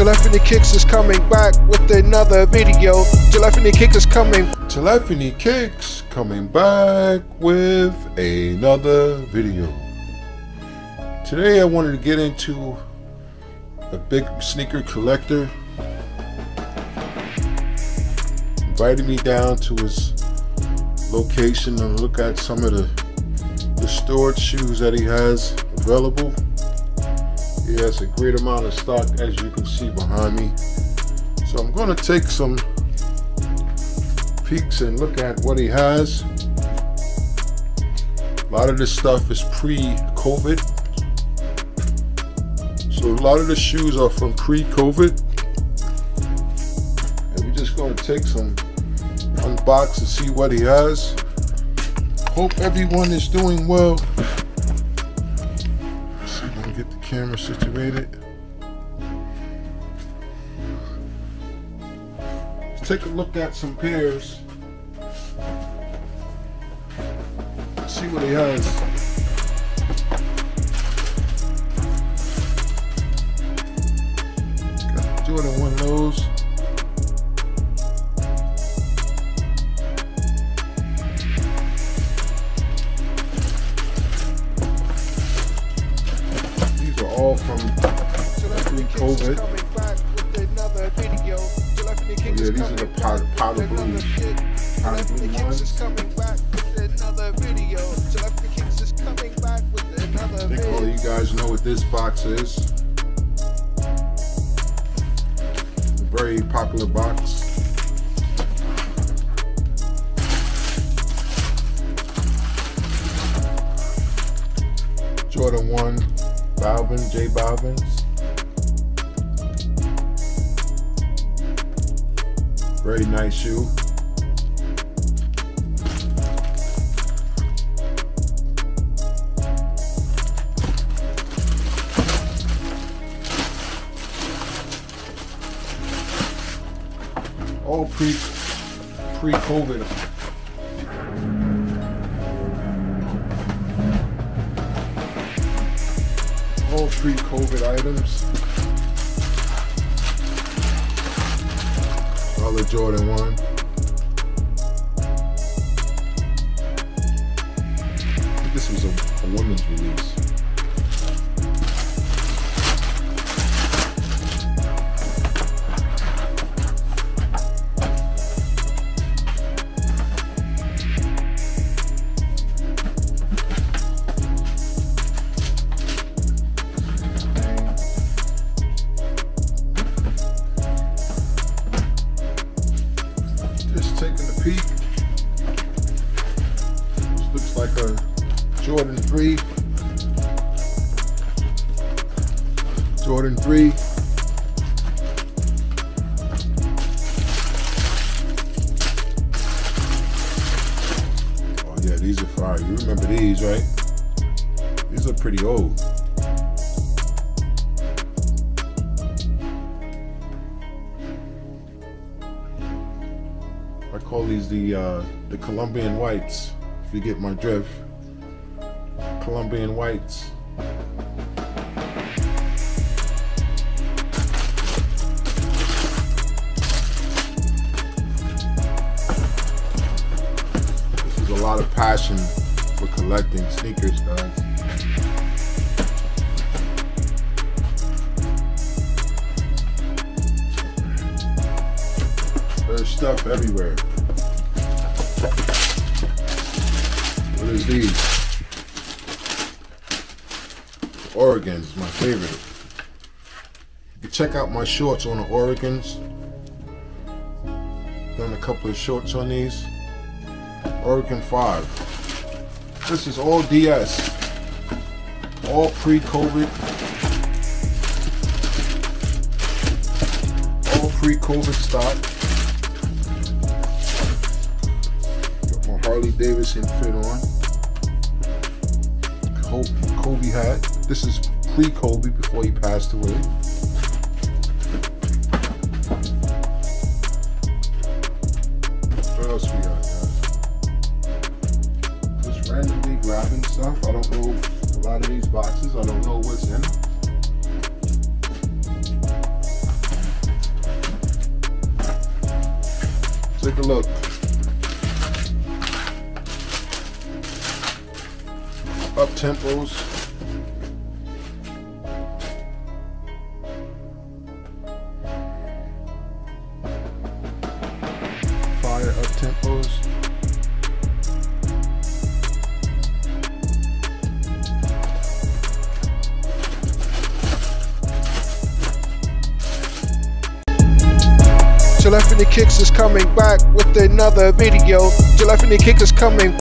Telephony Kicks is coming back with another video. Telephony Kicks is coming. Telephony Kicks coming back with another video. Today I wanted to get into a big sneaker collector. Invited me down to his location and look at some of the, the stored shoes that he has available. He has a great amount of stock as you can see behind me. So I'm going to take some peeks and look at what he has. A lot of this stuff is pre-COVID. So a lot of the shoes are from pre-COVID. And we're just going to take some unbox and see what he has. Hope everyone is doing well. Camera situated. Let's take a look at some pairs. see what he has. Got Jordan 1 lows. These are all from pre-COVID. Yeah, these are the powder, powder blues. Blue ones. I think all you guys know what this box is. Very popular box. Jordan 1, Balvin, J Balvin's. Very nice shoe. all pre pre All pre COVID items. All the Jordan one. This was a, a women's release. Jordan 3. Jordan 3. Oh yeah, these are fire. You remember these, right? These are pretty old. I call these the uh, the Colombian whites. If you get my drift, Colombian whites. This is a lot of passion for collecting sneakers, guys. There's stuff everywhere. What is these? Oregon's is my favorite. You check out my shorts on the Oregons. Done a couple of shorts on these. Oregon 5. This is all DS. All pre-COVID. All pre-COVID stock. Got my Harley Davidson fit on. Kobe hat. This is pre-Kobe before he passed away. Up tempos. Fire up tempos. Telephony Kicks is coming back with another video. Telephony Kicks is coming